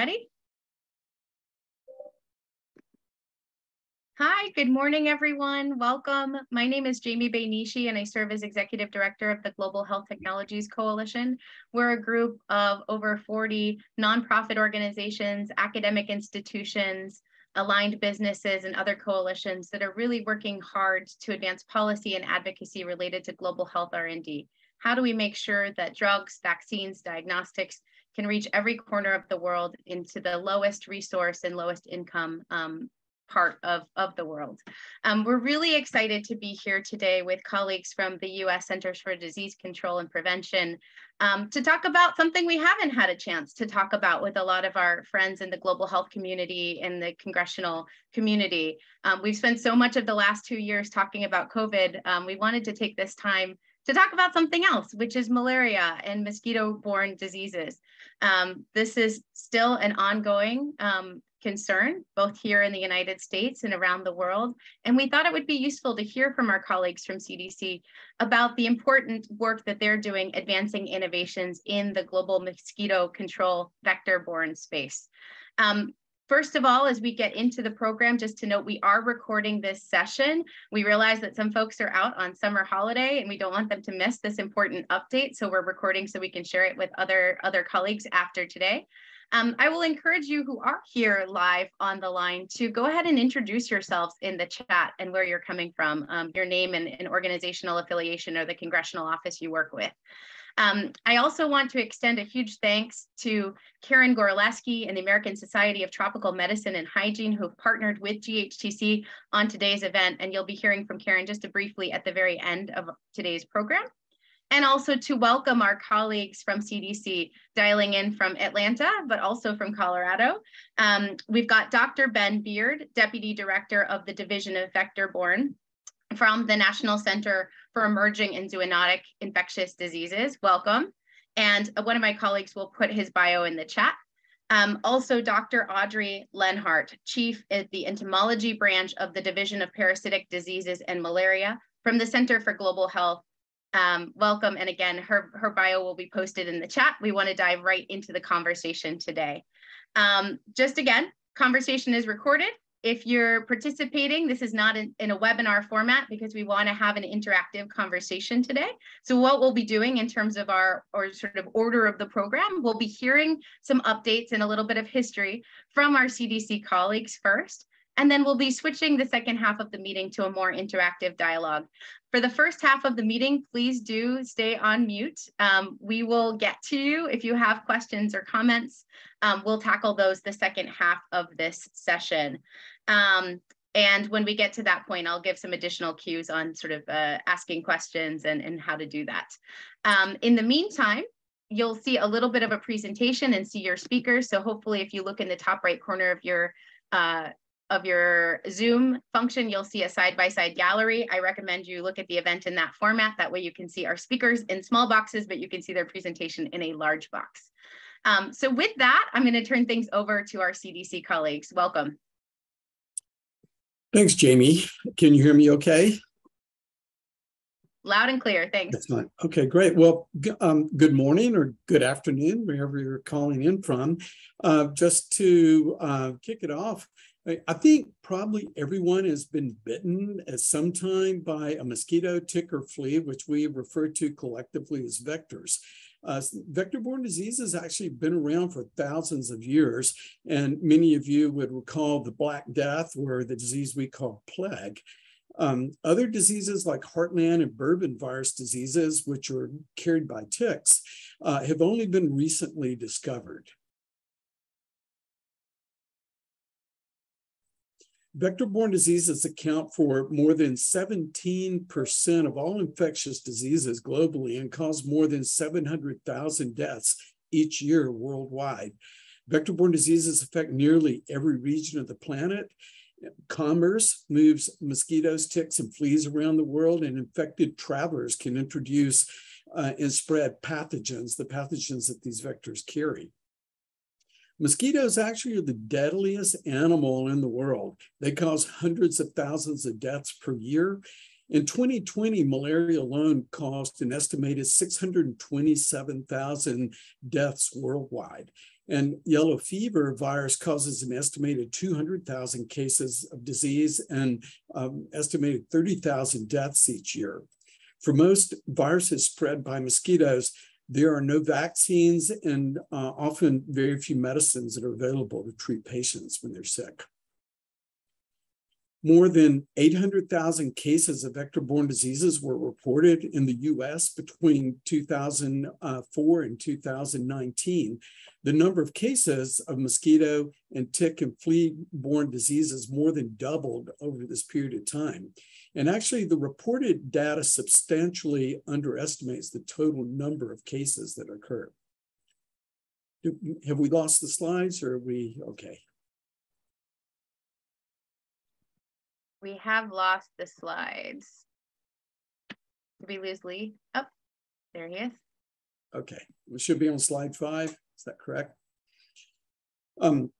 ready? Hi, good morning, everyone. Welcome. My name is Jamie Bay Nishi, and I serve as Executive Director of the Global Health Technologies Coalition. We're a group of over 40 nonprofit organizations, academic institutions, aligned businesses, and other coalitions that are really working hard to advance policy and advocacy related to global health R&D. How do we make sure that drugs, vaccines, diagnostics can reach every corner of the world into the lowest resource and lowest income um, part of, of the world. Um, we're really excited to be here today with colleagues from the US Centers for Disease Control and Prevention um, to talk about something we haven't had a chance to talk about with a lot of our friends in the global health community and the congressional community. Um, we've spent so much of the last two years talking about COVID. Um, we wanted to take this time to talk about something else, which is malaria and mosquito-borne diseases. Um, this is still an ongoing um, concern, both here in the United States and around the world. And we thought it would be useful to hear from our colleagues from CDC about the important work that they're doing advancing innovations in the global mosquito control vector-borne space. Um, First of all, as we get into the program, just to note, we are recording this session. We realize that some folks are out on summer holiday and we don't want them to miss this important update. So we're recording so we can share it with other, other colleagues after today. Um, I will encourage you who are here live on the line to go ahead and introduce yourselves in the chat and where you're coming from, um, your name and, and, organizational affiliation or the congressional office you work with. Um, I also want to extend a huge thanks to Karen Goraleski and the American Society of Tropical Medicine and Hygiene who have partnered with GHTC on today's event. And you'll be hearing from Karen just briefly at the very end of today's program and also to welcome our colleagues from CDC dialing in from Atlanta, but also from Colorado. Um, we've got Dr. Ben Beard, Deputy Director of the Division of Vector-Borne from the National Center for Emerging and Zoonotic Infectious Diseases. Welcome. And one of my colleagues will put his bio in the chat. Um, also, Dr. Audrey Lenhart, Chief at the Entomology Branch of the Division of Parasitic Diseases and Malaria from the Center for Global Health um, welcome. And again, her, her bio will be posted in the chat. We want to dive right into the conversation today. Um, just again, conversation is recorded. If you're participating, this is not in, in a webinar format because we want to have an interactive conversation today. So what we'll be doing in terms of our or sort of order of the program, we'll be hearing some updates and a little bit of history from our CDC colleagues first. And then we'll be switching the second half of the meeting to a more interactive dialogue. For the first half of the meeting, please do stay on mute. Um, we will get to you if you have questions or comments. Um, we'll tackle those the second half of this session. Um, and when we get to that point, I'll give some additional cues on sort of uh, asking questions and, and how to do that. Um, in the meantime, you'll see a little bit of a presentation and see your speakers. So hopefully if you look in the top right corner of your uh, of your Zoom function, you'll see a side-by-side -side gallery. I recommend you look at the event in that format. That way you can see our speakers in small boxes, but you can see their presentation in a large box. Um, so with that, I'm gonna turn things over to our CDC colleagues. Welcome. Thanks, Jamie. Can you hear me okay? Loud and clear, thanks. That's fine. Okay, great. Well, um, good morning or good afternoon, wherever you're calling in from. Uh, just to uh, kick it off, I think probably everyone has been bitten at some time by a mosquito, tick, or flea, which we refer to collectively as vectors. Uh, vector-borne disease has actually been around for thousands of years, and many of you would recall the Black Death, or the disease we call plague. Um, other diseases like heartland and bourbon virus diseases, which are carried by ticks, uh, have only been recently discovered. Vector-borne diseases account for more than 17% of all infectious diseases globally and cause more than 700,000 deaths each year worldwide. Vector-borne diseases affect nearly every region of the planet. Commerce moves mosquitoes, ticks, and fleas around the world, and infected travelers can introduce uh, and spread pathogens, the pathogens that these vectors carry. Mosquitoes actually are the deadliest animal in the world. They cause hundreds of thousands of deaths per year. In 2020, malaria alone caused an estimated 627,000 deaths worldwide. And yellow fever virus causes an estimated 200,000 cases of disease and um, estimated 30,000 deaths each year. For most viruses spread by mosquitoes, there are no vaccines and uh, often very few medicines that are available to treat patients when they're sick. More than 800,000 cases of vector-borne diseases were reported in the US between 2004 and 2019. The number of cases of mosquito and tick and flea-borne diseases more than doubled over this period of time. And actually, the reported data substantially underestimates the total number of cases that occur. Have we lost the slides or are we okay? We have lost the slides. Did we lose Lee? Oh, there he is. Okay, we should be on slide five. Is that correct? Um,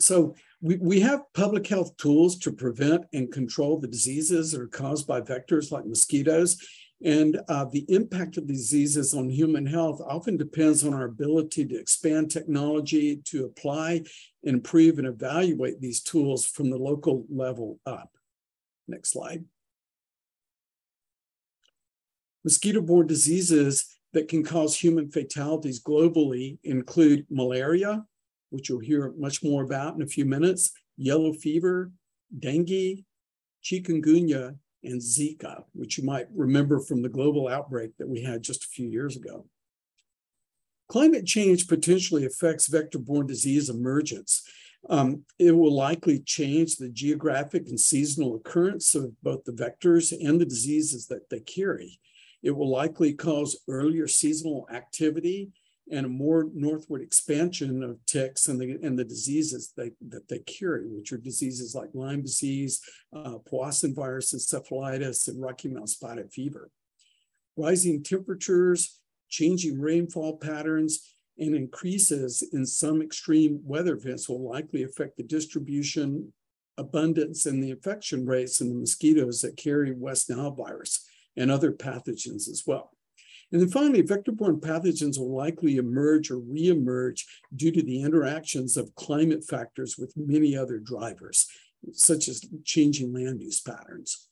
so we, we have public health tools to prevent and control the diseases that are caused by vectors like mosquitoes. And uh, the impact of diseases on human health often depends on our ability to expand technology, to apply, improve, and evaluate these tools from the local level up. Next slide. Mosquito-borne diseases that can cause human fatalities globally include malaria, which you'll hear much more about in a few minutes, yellow fever, dengue, chikungunya, and Zika, which you might remember from the global outbreak that we had just a few years ago. Climate change potentially affects vector-borne disease emergence. Um, it will likely change the geographic and seasonal occurrence of both the vectors and the diseases that they carry. It will likely cause earlier seasonal activity and a more northward expansion of ticks and the, and the diseases they, that they carry, which are diseases like Lyme disease, uh, Powassan virus, encephalitis, and Rocky Mountain spotted fever. Rising temperatures, changing rainfall patterns, and increases in some extreme weather events will likely affect the distribution, abundance, and the infection rates in the mosquitoes that carry West Nile virus and other pathogens as well. And then finally, vector-borne pathogens will likely emerge or reemerge due to the interactions of climate factors with many other drivers, such as changing land use patterns.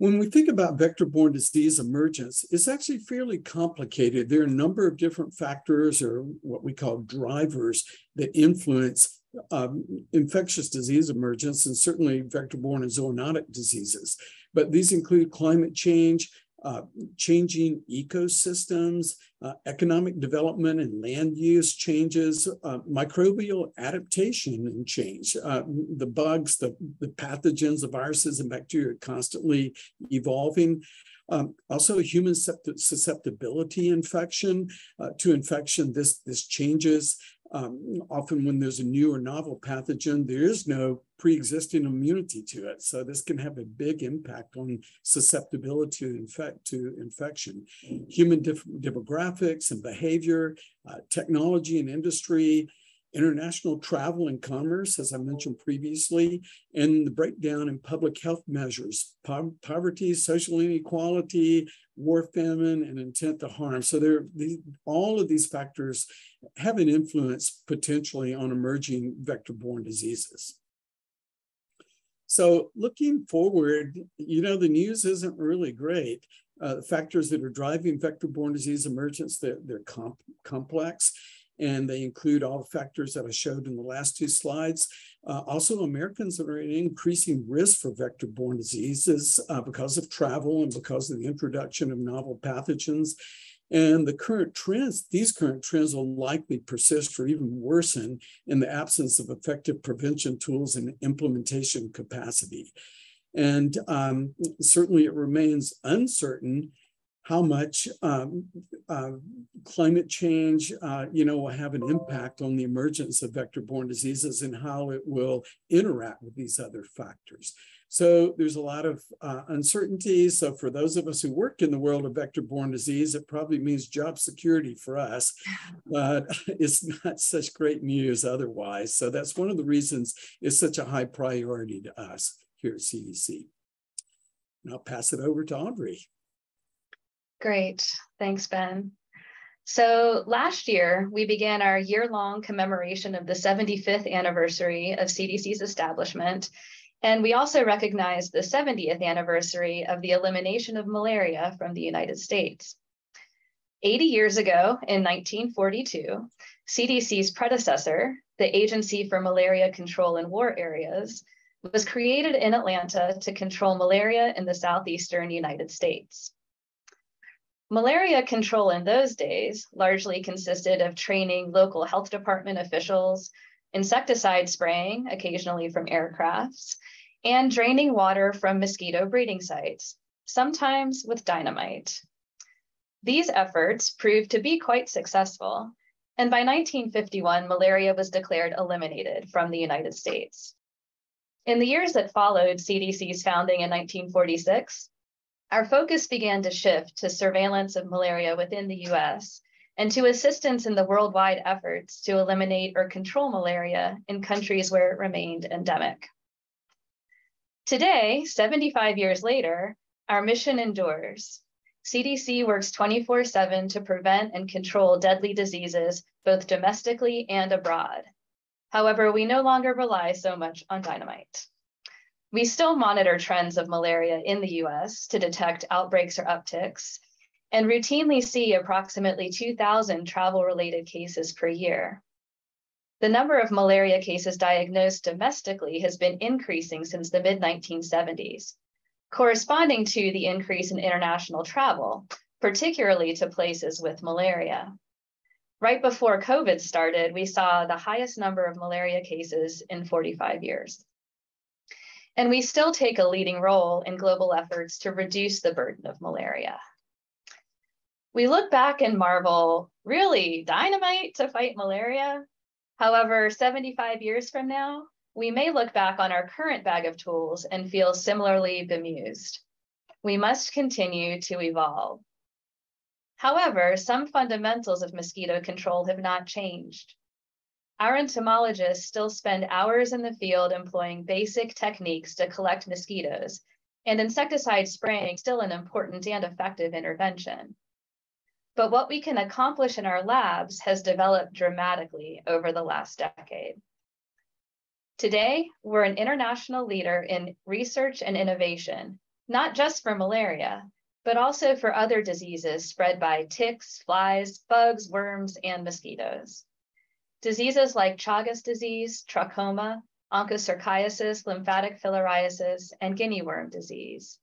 When we think about vector-borne disease emergence, it's actually fairly complicated. There are a number of different factors or what we call drivers that influence um, infectious disease emergence and certainly vector-borne and zoonotic diseases. But these include climate change, uh, changing ecosystems, uh, economic development and land use changes, uh, microbial adaptation and change. Uh, the bugs, the, the pathogens, the viruses and bacteria constantly evolving. Um, also, human susceptibility infection uh, to infection. This this changes um, often when there's a new or novel pathogen, there is no pre-existing immunity to it. So this can have a big impact on susceptibility to, infect, to infection. Human demographics and behavior, uh, technology and industry, international travel and commerce, as I mentioned previously, and the breakdown in public health measures, po poverty, social inequality, war, famine, and intent to harm. So there, the, all of these factors have an influence potentially on emerging vector-borne diseases. So looking forward, you know, the news isn't really great. Uh, the factors that are driving vector-borne disease emergence, they're, they're comp complex and they include all the factors that I showed in the last two slides. Uh, also, Americans are at increasing risk for vector-borne diseases uh, because of travel and because of the introduction of novel pathogens. And the current trends, these current trends will likely persist or even worsen in the absence of effective prevention tools and implementation capacity. And um, certainly it remains uncertain how much um, uh, climate change, uh, you know, will have an impact on the emergence of vector-borne diseases and how it will interact with these other factors. So there's a lot of uh, uncertainty. So for those of us who work in the world of vector-borne disease, it probably means job security for us, but it's not such great news otherwise. So that's one of the reasons it's such a high priority to us here at CDC. And I'll pass it over to Audrey. Great, thanks, Ben. So last year, we began our year-long commemoration of the 75th anniversary of CDC's establishment, and we also recognized the 70th anniversary of the elimination of malaria from the United States. 80 years ago, in 1942, CDC's predecessor, the Agency for Malaria Control in War Areas, was created in Atlanta to control malaria in the southeastern United States. Malaria control in those days largely consisted of training local health department officials, insecticide spraying, occasionally from aircrafts, and draining water from mosquito breeding sites, sometimes with dynamite. These efforts proved to be quite successful, and by 1951, malaria was declared eliminated from the United States. In the years that followed CDC's founding in 1946, our focus began to shift to surveillance of malaria within the US and to assistance in the worldwide efforts to eliminate or control malaria in countries where it remained endemic. Today, 75 years later, our mission endures. CDC works 24 7 to prevent and control deadly diseases, both domestically and abroad. However, we no longer rely so much on dynamite. We still monitor trends of malaria in the US to detect outbreaks or upticks, and routinely see approximately 2,000 travel related cases per year. The number of malaria cases diagnosed domestically has been increasing since the mid 1970s, corresponding to the increase in international travel, particularly to places with malaria. Right before COVID started, we saw the highest number of malaria cases in 45 years. And we still take a leading role in global efforts to reduce the burden of malaria. We look back and marvel, really, dynamite to fight malaria? However, 75 years from now, we may look back on our current bag of tools and feel similarly bemused. We must continue to evolve. However, some fundamentals of mosquito control have not changed. Our entomologists still spend hours in the field employing basic techniques to collect mosquitoes, and insecticide spraying still an important and effective intervention. But what we can accomplish in our labs has developed dramatically over the last decade. Today, we're an international leader in research and innovation, not just for malaria, but also for other diseases spread by ticks, flies, bugs, worms, and mosquitoes. Diseases like Chagas disease, trachoma, onchocerciasis, lymphatic filariasis, and guinea worm disease.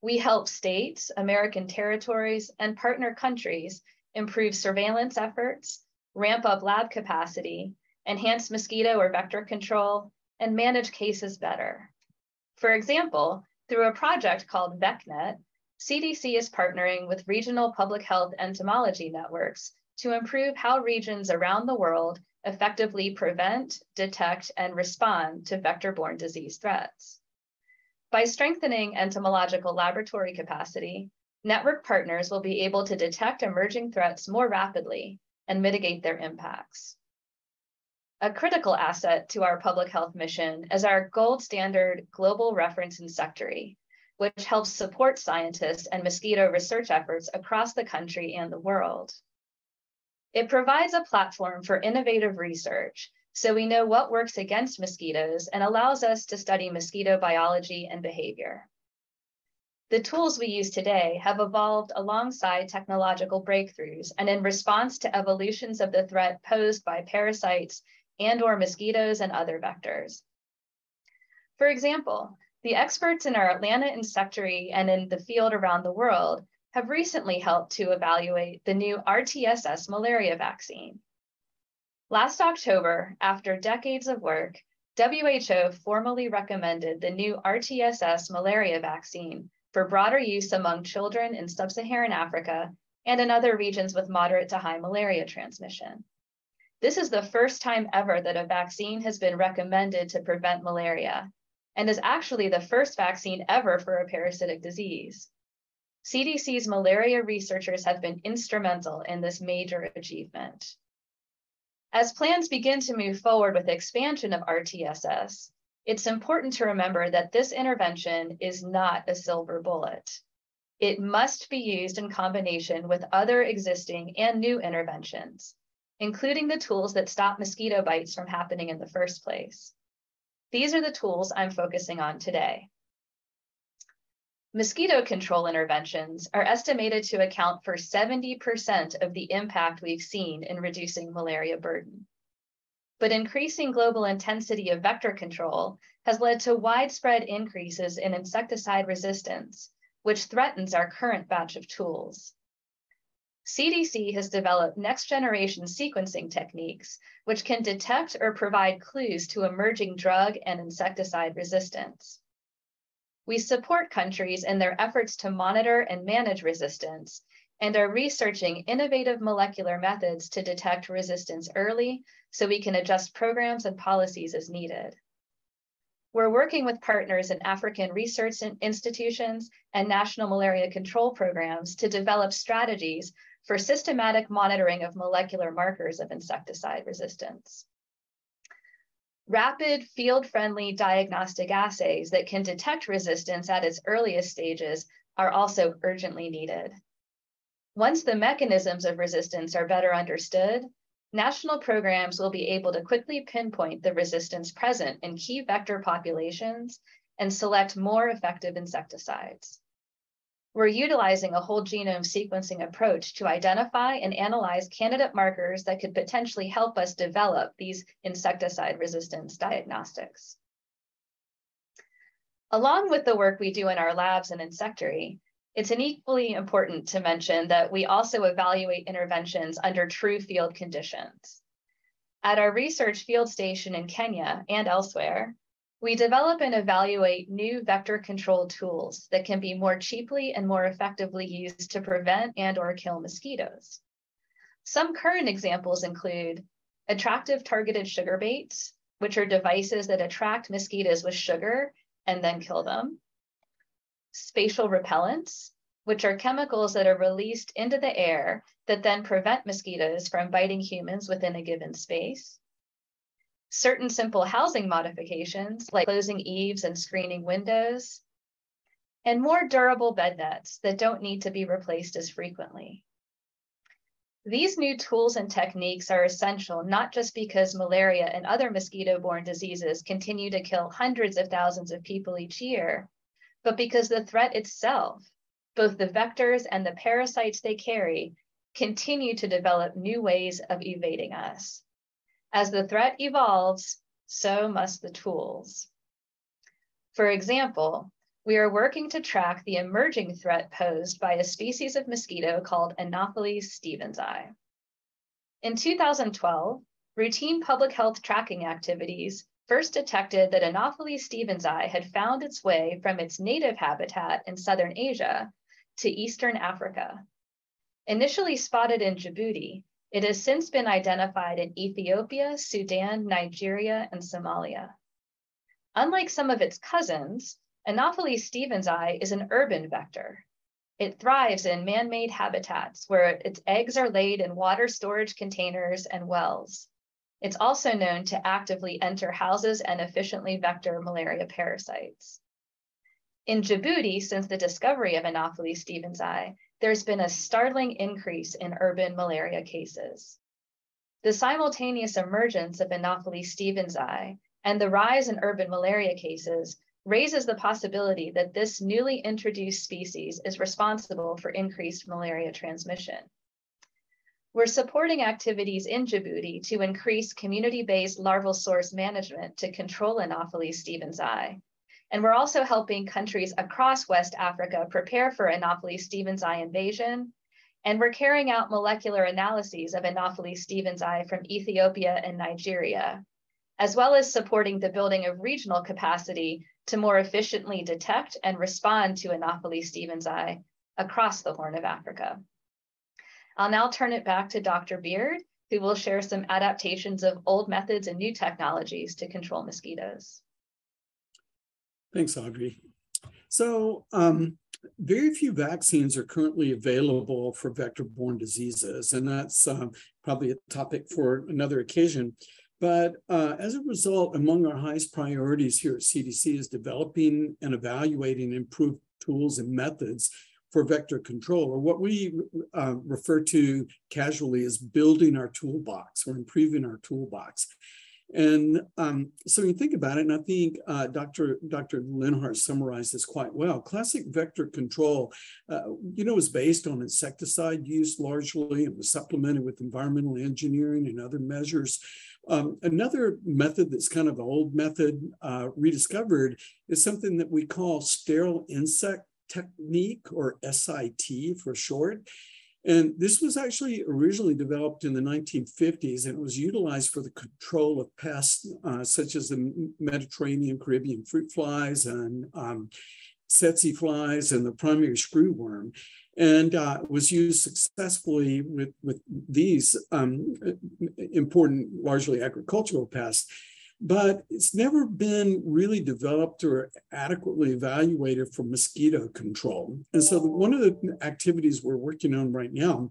We help states, American territories, and partner countries improve surveillance efforts, ramp up lab capacity, enhance mosquito or vector control, and manage cases better. For example, through a project called VecNet, CDC is partnering with regional public health entomology networks to improve how regions around the world effectively prevent, detect, and respond to vector-borne disease threats. By strengthening entomological laboratory capacity, network partners will be able to detect emerging threats more rapidly and mitigate their impacts. A critical asset to our public health mission is our gold standard global reference insectary, which helps support scientists and mosquito research efforts across the country and the world. It provides a platform for innovative research so we know what works against mosquitoes and allows us to study mosquito biology and behavior. The tools we use today have evolved alongside technological breakthroughs and in response to evolutions of the threat posed by parasites and or mosquitoes and other vectors. For example, the experts in our Atlanta insectary and in the field around the world have recently helped to evaluate the new RTSS malaria vaccine. Last October, after decades of work, WHO formally recommended the new RTSS malaria vaccine for broader use among children in sub-Saharan Africa and in other regions with moderate to high malaria transmission. This is the first time ever that a vaccine has been recommended to prevent malaria and is actually the first vaccine ever for a parasitic disease. CDC's malaria researchers have been instrumental in this major achievement. As plans begin to move forward with expansion of RTSS, it's important to remember that this intervention is not a silver bullet. it must be used in combination with other existing and new interventions, including the tools that stop mosquito bites from happening in the first place. These are the tools I'm focusing on today. Mosquito control interventions are estimated to account for 70% of the impact we've seen in reducing malaria burden. But increasing global intensity of vector control has led to widespread increases in insecticide resistance, which threatens our current batch of tools. CDC has developed next generation sequencing techniques, which can detect or provide clues to emerging drug and insecticide resistance. We support countries in their efforts to monitor and manage resistance and are researching innovative molecular methods to detect resistance early so we can adjust programs and policies as needed. We're working with partners in African research institutions and national malaria control programs to develop strategies for systematic monitoring of molecular markers of insecticide resistance rapid field-friendly diagnostic assays that can detect resistance at its earliest stages are also urgently needed. Once the mechanisms of resistance are better understood, national programs will be able to quickly pinpoint the resistance present in key vector populations and select more effective insecticides. We're utilizing a whole genome sequencing approach to identify and analyze candidate markers that could potentially help us develop these insecticide resistance diagnostics. Along with the work we do in our labs and insectary, it's an equally important to mention that we also evaluate interventions under true field conditions. At our research field station in Kenya and elsewhere, we develop and evaluate new vector control tools that can be more cheaply and more effectively used to prevent and or kill mosquitoes. Some current examples include attractive targeted sugar baits, which are devices that attract mosquitoes with sugar and then kill them. Spatial repellents, which are chemicals that are released into the air that then prevent mosquitoes from biting humans within a given space certain simple housing modifications like closing eaves and screening windows, and more durable bed nets that don't need to be replaced as frequently. These new tools and techniques are essential not just because malaria and other mosquito-borne diseases continue to kill hundreds of thousands of people each year, but because the threat itself, both the vectors and the parasites they carry, continue to develop new ways of evading us. As the threat evolves, so must the tools. For example, we are working to track the emerging threat posed by a species of mosquito called Anopheles stephensi. In 2012, routine public health tracking activities first detected that Anopheles stephensi had found its way from its native habitat in Southern Asia to Eastern Africa. Initially spotted in Djibouti, it has since been identified in Ethiopia, Sudan, Nigeria, and Somalia. Unlike some of its cousins, Anopheles stephensi is an urban vector. It thrives in man-made habitats where its eggs are laid in water storage containers and wells. It's also known to actively enter houses and efficiently vector malaria parasites. In Djibouti, since the discovery of Anopheles stephensi, there's been a startling increase in urban malaria cases. The simultaneous emergence of Anopheles stephensi and the rise in urban malaria cases raises the possibility that this newly introduced species is responsible for increased malaria transmission. We're supporting activities in Djibouti to increase community-based larval source management to control Anopheles stephensi and we're also helping countries across West Africa prepare for Anopheles stephensi invasion. And we're carrying out molecular analyses of Anopheles stephensi from Ethiopia and Nigeria, as well as supporting the building of regional capacity to more efficiently detect and respond to Anopheles stephensi across the Horn of Africa. I'll now turn it back to Dr. Beard, who will share some adaptations of old methods and new technologies to control mosquitoes. Thanks, Audrey. So um, very few vaccines are currently available for vector-borne diseases, and that's um, probably a topic for another occasion. But uh, as a result, among our highest priorities here at CDC is developing and evaluating improved tools and methods for vector control, or what we uh, refer to casually as building our toolbox or improving our toolbox. And um, so you think about it, and I think uh, Dr. Dr. Lenhart summarized this quite well, classic vector control, uh, you know, is based on insecticide use largely and was supplemented with environmental engineering and other measures. Um, another method that's kind of an old method uh, rediscovered is something that we call sterile insect technique or SIT for short. And this was actually originally developed in the 1950s and it was utilized for the control of pests uh, such as the Mediterranean Caribbean fruit flies and um, flies and the primary screwworm. And uh, was used successfully with, with these um, important, largely agricultural pests but it's never been really developed or adequately evaluated for mosquito control. And so the, one of the activities we're working on right now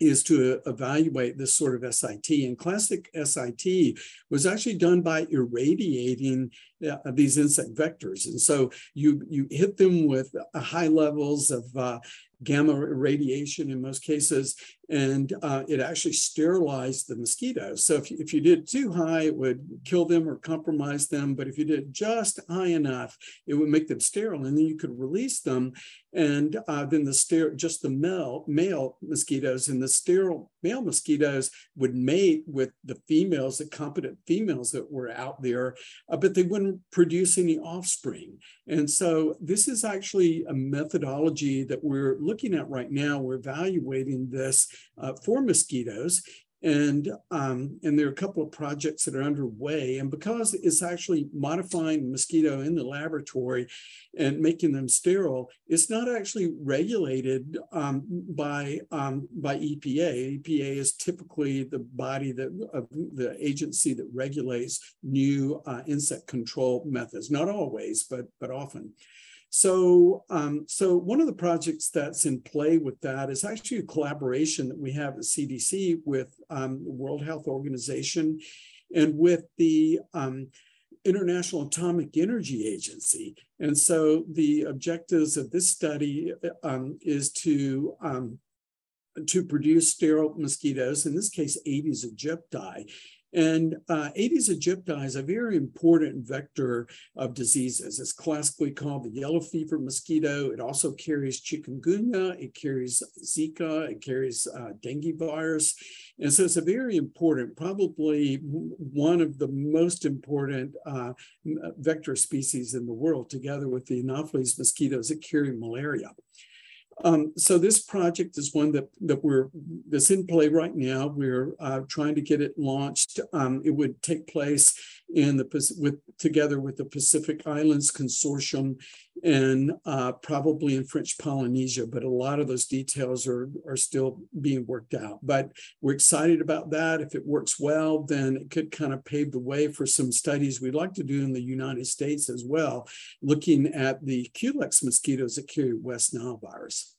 is to evaluate this sort of SIT. And classic SIT was actually done by irradiating uh, these insect vectors. And so you, you hit them with high levels of uh, gamma radiation in most cases, and uh, it actually sterilized the mosquitoes. So if you, if you did too high, it would kill them or compromise them. But if you did just high enough, it would make them sterile, and then you could release them. And uh, then the sterile, just the male male mosquitoes and the sterile male mosquitoes would mate with the females, the competent females that were out there, uh, but they wouldn't produce any offspring. And so this is actually a methodology that we're looking at right now. We're evaluating this uh, for mosquitoes and um, and there are a couple of projects that are underway. And because it's actually modifying mosquito in the laboratory and making them sterile it's not actually regulated um, by um, by epa epa is typically the body that of the agency that regulates new uh, insect control methods. Not always but but often so, um, so one of the projects that's in play with that is actually a collaboration that we have at CDC with um, the World Health Organization and with the um, International Atomic Energy Agency. And so the objectives of this study um, is to um, to produce sterile mosquitoes, in this case, Aedes aegypti. And uh, Aedes aegypti is a very important vector of diseases. It's classically called the yellow fever mosquito. It also carries chikungunya, it carries Zika, it carries uh, dengue virus. And so it's a very important, probably one of the most important uh, vector species in the world, together with the Anopheles mosquitoes that carry malaria. Um, so this project is one that that we're that's in play right now. We're uh, trying to get it launched. Um, it would take place in the with together with the Pacific Islands Consortium and uh, probably in French Polynesia, but a lot of those details are are still being worked out. But we're excited about that. If it works well, then it could kind of pave the way for some studies we'd like to do in the United States as well, looking at the Culex mosquitoes that carry West Nile virus.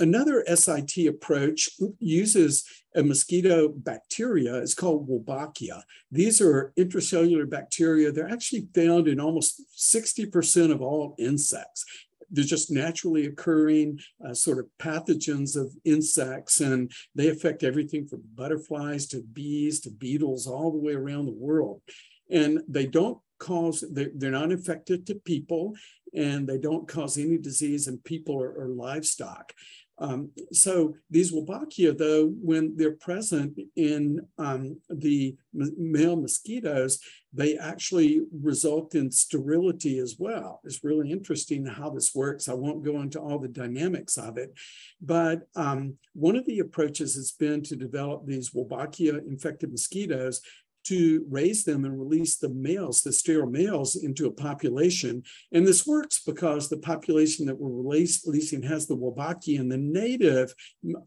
Another SIT approach uses a mosquito bacteria. is called Wolbachia. These are intracellular bacteria. They're actually found in almost 60% of all insects. They're just naturally occurring uh, sort of pathogens of insects, and they affect everything from butterflies to bees to beetles all the way around the world. And they don't cause, they're, not infected to people, and they don't cause any disease in people or, or livestock. Um, so these Wolbachia, though, when they're present in um, the male mosquitoes, they actually result in sterility as well. It's really interesting how this works. I won't go into all the dynamics of it, but um, one of the approaches has been to develop these Wolbachia infected mosquitoes to raise them and release the males, the sterile males, into a population. And this works because the population that we're releasing has the Wolbachia, and the native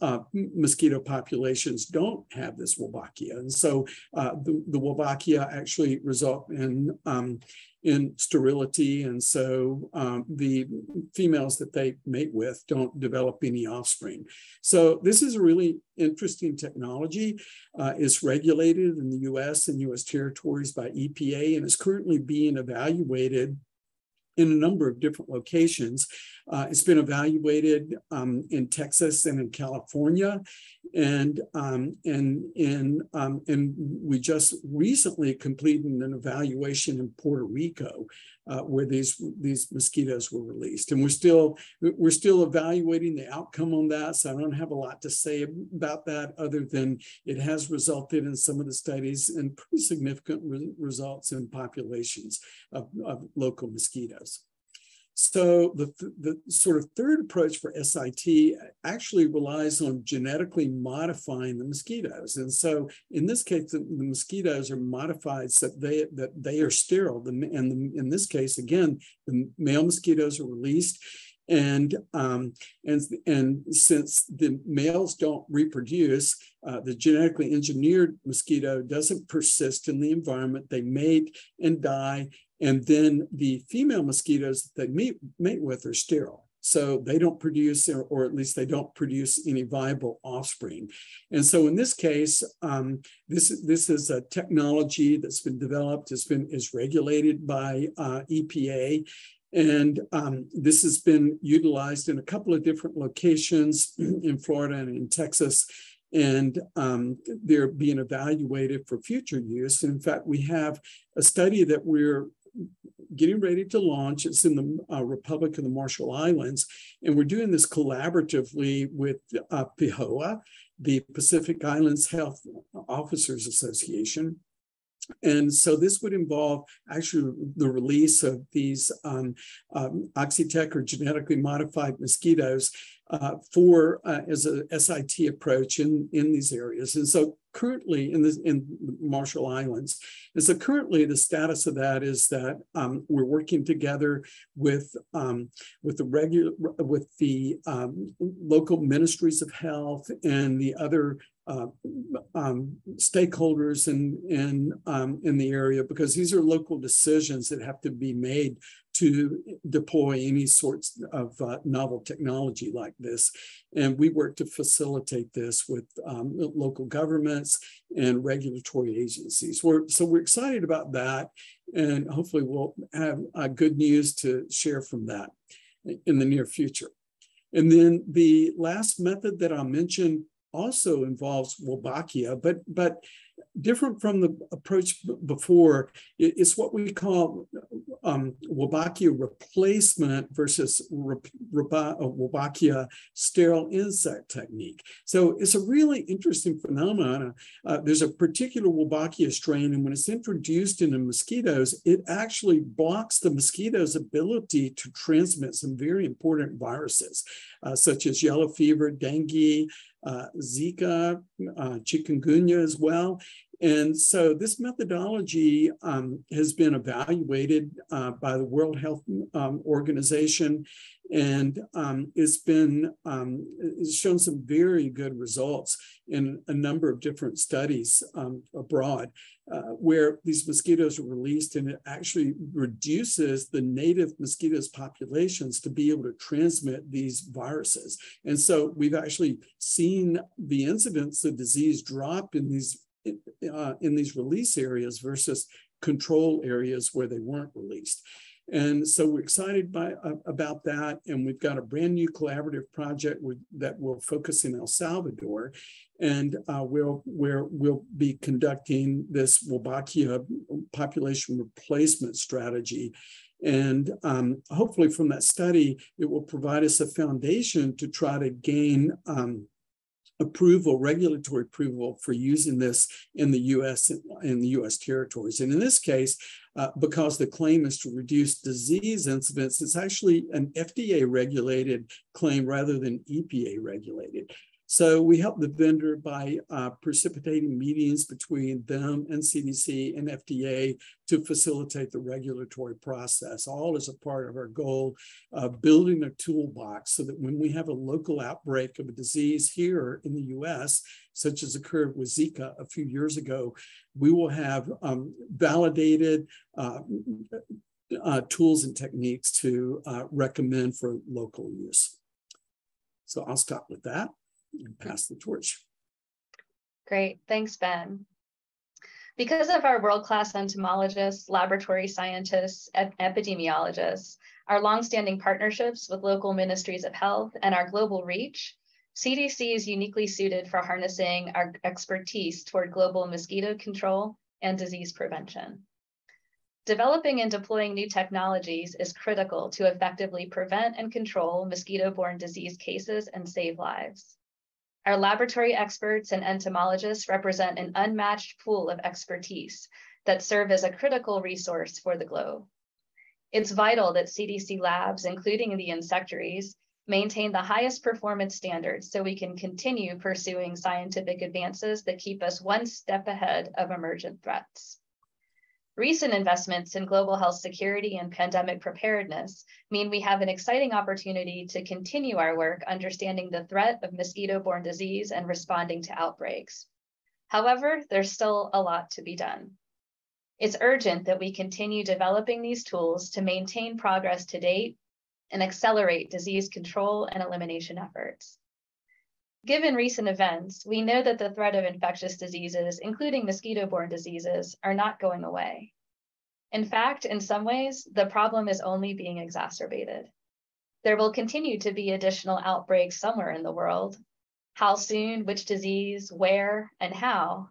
uh, mosquito populations don't have this Wolbachia. And so uh, the, the Wolbachia actually result in um, in sterility. And so um, the females that they mate with don't develop any offspring. So this is a really interesting technology. Uh, it's regulated in the US and US territories by EPA and is currently being evaluated in a number of different locations. Uh, it's been evaluated um, in Texas and in California, and um, and in um, and we just recently completed an evaluation in Puerto Rico, uh, where these these mosquitoes were released, and we're still we're still evaluating the outcome on that. So I don't have a lot to say about that, other than it has resulted in some of the studies and pretty significant re results in populations of, of local mosquitoes. So the, the sort of third approach for SIT actually relies on genetically modifying the mosquitoes. And so in this case, the, the mosquitoes are modified so that they, that they are sterile. and the, in this case, again, the male mosquitoes are released and um, and and since the males don't reproduce, uh, the genetically engineered mosquito doesn't persist in the environment. They mate and die, and then the female mosquitoes that they mate, mate with are sterile. So they don't produce, or, or, at least they don't produce any viable offspring. And so in this case, um, this, this is a technology that's been developed, has been is regulated by uh, EPA. And um, this has been utilized in a couple of different locations in Florida and in Texas and um, they're being evaluated for future use. And in fact, we have a study that we're getting ready to launch. It's in the uh, Republic of the Marshall Islands, and we're doing this collaboratively with uh, PIHOA, the Pacific Islands Health Officers Association. And so this would involve actually the release of these um, um, or genetically modified mosquitoes uh, for uh, as a SIT approach in, in these areas. And so currently in the in Marshall Islands, and so currently the status of that is that um, we're working together with um, with the regular with the um, local ministries of health and the other uh, um, stakeholders in in um, in the area because these are local decisions that have to be made to deploy any sorts of uh, novel technology like this. And we work to facilitate this with um, local governments and regulatory agencies. We're, so we're excited about that. And hopefully we'll have uh, good news to share from that in the near future. And then the last method that I'll mention also involves Wolbachia, but, but different from the approach before. It's what we call um, Wolbachia replacement versus Wolbachia sterile insect technique. So it's a really interesting phenomenon. Uh, there's a particular Wolbachia strain, and when it's introduced into mosquitoes, it actually blocks the mosquito's ability to transmit some very important viruses, uh, such as yellow fever, dengue, uh, Zika, uh, chikungunya as well. And so this methodology um, has been evaluated uh, by the World Health um, Organization and um, it's been um, it's shown some very good results in a number of different studies um, abroad uh, where these mosquitoes are released and it actually reduces the native mosquitoes populations to be able to transmit these viruses. And so we've actually seen the incidence of disease drop in these uh, in these release areas versus control areas where they weren't released. And so we're excited by, uh, about that. And we've got a brand new collaborative project with, that will focus in El Salvador. And uh, we'll, where we'll be conducting this Wolbachia population replacement strategy. And um, hopefully from that study, it will provide us a foundation to try to gain um, approval, regulatory approval for using this in the U.S. in the U.S. territories. And in this case, uh, because the claim is to reduce disease incidence, it's actually an FDA regulated claim rather than EPA regulated. So we help the vendor by uh, precipitating meetings between them and CDC and FDA to facilitate the regulatory process, all as a part of our goal of building a toolbox so that when we have a local outbreak of a disease here in the US, such as occurred with Zika a few years ago, we will have um, validated uh, uh, tools and techniques to uh, recommend for local use. So I'll stop with that and pass the torch. Great, thanks, Ben. Because of our world-class entomologists, laboratory scientists, and epidemiologists, our longstanding partnerships with local ministries of health, and our global reach, CDC is uniquely suited for harnessing our expertise toward global mosquito control and disease prevention. Developing and deploying new technologies is critical to effectively prevent and control mosquito-borne disease cases and save lives. Our laboratory experts and entomologists represent an unmatched pool of expertise that serve as a critical resource for the globe. It's vital that CDC labs, including the insectaries, maintain the highest performance standards so we can continue pursuing scientific advances that keep us one step ahead of emergent threats. Recent investments in global health security and pandemic preparedness mean we have an exciting opportunity to continue our work understanding the threat of mosquito-borne disease and responding to outbreaks. However, there's still a lot to be done. It's urgent that we continue developing these tools to maintain progress to date and accelerate disease control and elimination efforts. Given recent events, we know that the threat of infectious diseases, including mosquito-borne diseases, are not going away. In fact, in some ways, the problem is only being exacerbated. There will continue to be additional outbreaks somewhere in the world. How soon, which disease, where, and how,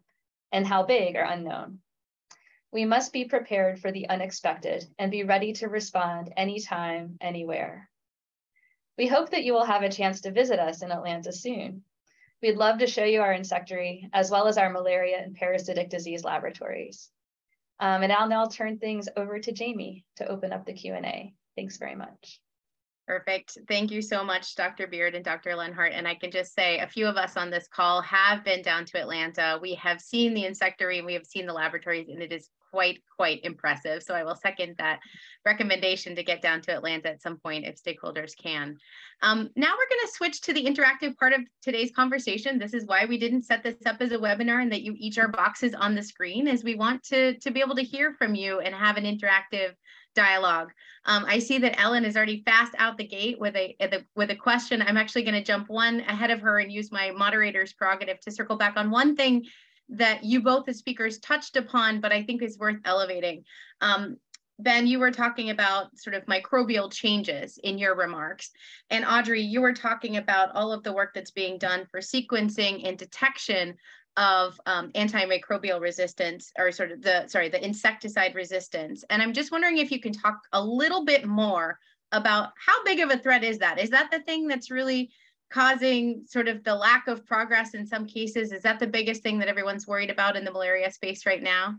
and how big are unknown. We must be prepared for the unexpected and be ready to respond anytime, anywhere. We hope that you will have a chance to visit us in Atlanta soon. We'd love to show you our insectary, as well as our malaria and parasitic disease laboratories. Um, and I'll now turn things over to Jamie to open up the Q&A. Thanks very much. Perfect. Thank you so much, Dr. Beard and Dr. Lenhart. And I can just say a few of us on this call have been down to Atlanta. We have seen the insectary and we have seen the laboratories, and it is quite, quite impressive. So I will second that recommendation to get down to Atlanta at some point if stakeholders can. Um, now we're going to switch to the interactive part of today's conversation. This is why we didn't set this up as a webinar and that you each are boxes on the screen is we want to, to be able to hear from you and have an interactive dialogue. Um, I see that Ellen is already fast out the gate with a, with a question. I'm actually going to jump one ahead of her and use my moderator's prerogative to circle back on one thing that you both as speakers touched upon, but I think is worth elevating. Um, ben, you were talking about sort of microbial changes in your remarks. And Audrey, you were talking about all of the work that's being done for sequencing and detection of um, antimicrobial resistance or sort of the, sorry, the insecticide resistance. And I'm just wondering if you can talk a little bit more about how big of a threat is that? Is that the thing that's really causing sort of the lack of progress in some cases? Is that the biggest thing that everyone's worried about in the malaria space right now?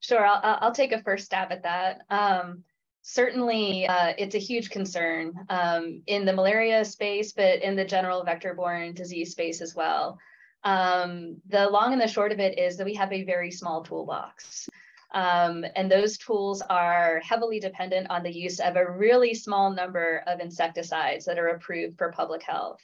Sure, I'll, I'll take a first stab at that. Um, certainly, uh, it's a huge concern um, in the malaria space, but in the general vector-borne disease space as well. Um, the long and the short of it is that we have a very small toolbox. Um, and those tools are heavily dependent on the use of a really small number of insecticides that are approved for public health.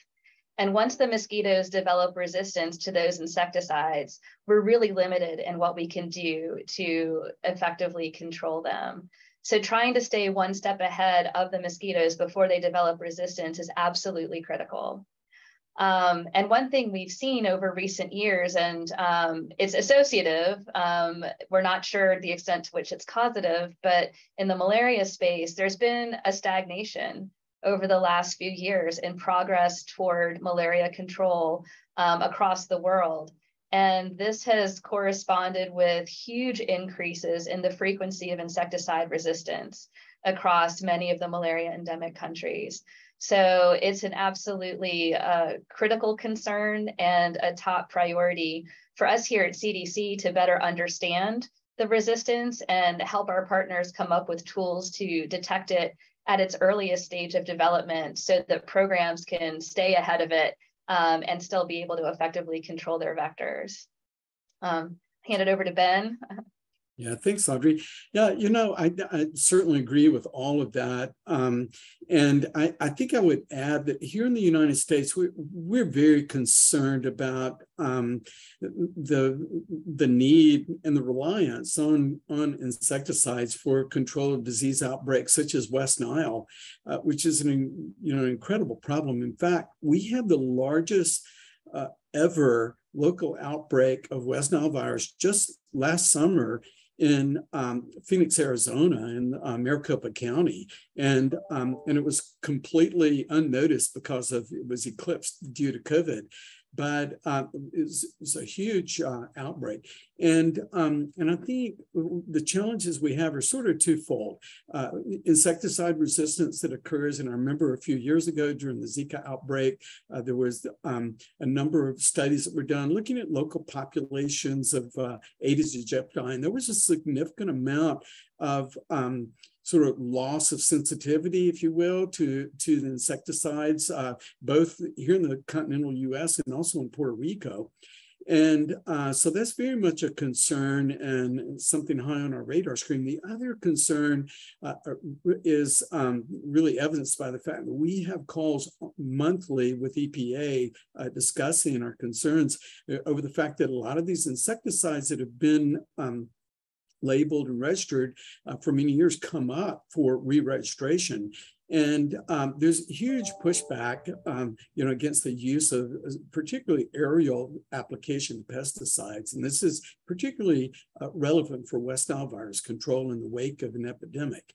And once the mosquitoes develop resistance to those insecticides, we're really limited in what we can do to effectively control them. So trying to stay one step ahead of the mosquitoes before they develop resistance is absolutely critical. Um, and one thing we've seen over recent years, and um, it's associative, um, we're not sure the extent to which it's causative, but in the malaria space, there's been a stagnation over the last few years in progress toward malaria control um, across the world. And this has corresponded with huge increases in the frequency of insecticide resistance across many of the malaria endemic countries. So it's an absolutely uh, critical concern and a top priority for us here at CDC to better understand the resistance and help our partners come up with tools to detect it at its earliest stage of development so that programs can stay ahead of it um, and still be able to effectively control their vectors. Um, hand it over to Ben. Yeah, thanks, Audrey. Yeah, you know, I, I certainly agree with all of that. Um, and I, I think I would add that here in the United States, we, we're very concerned about um, the, the need and the reliance on, on insecticides for control of disease outbreaks such as West Nile, uh, which is an you know, incredible problem. In fact, we have the largest uh, ever local outbreak of West Nile virus just last summer in um, Phoenix, Arizona, in uh, Maricopa County, and um, and it was completely unnoticed because of it was eclipsed due to COVID but uh, it, was, it, was, a huge uh, outbreak. And, um, and I think the challenges we have are sort of twofold. Uh, insecticide resistance that occurs, and I remember a few years ago during the Zika outbreak, uh, there was um, a number of studies that were done looking at local populations of uh, Aedes aegypti, and there was a significant amount of um, sort of loss of sensitivity, if you will, to, to the insecticides, uh, both here in the continental US and also in Puerto Rico. And uh, so that's very much a concern and something high on our radar screen. The other concern uh, is um, really evidenced by the fact that we have calls monthly with EPA uh, discussing our concerns uh, over the fact that a lot of these insecticides that have been um, labeled and registered uh, for many years come up for re-registration. And um, there's huge pushback, um, you know, against the use of uh, particularly aerial application of pesticides. And this is particularly uh, relevant for West Nile virus control in the wake of an epidemic.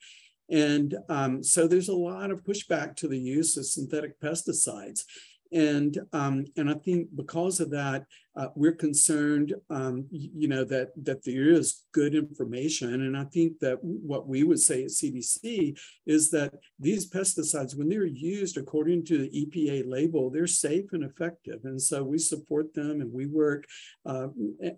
And um, so there's a lot of pushback to the use of synthetic pesticides. And, um, and I think because of that, uh, we're concerned, um, you know, that that there is good information, and I think that what we would say at CDC is that these pesticides, when they're used according to the EPA label, they're safe and effective, and so we support them, and we work uh,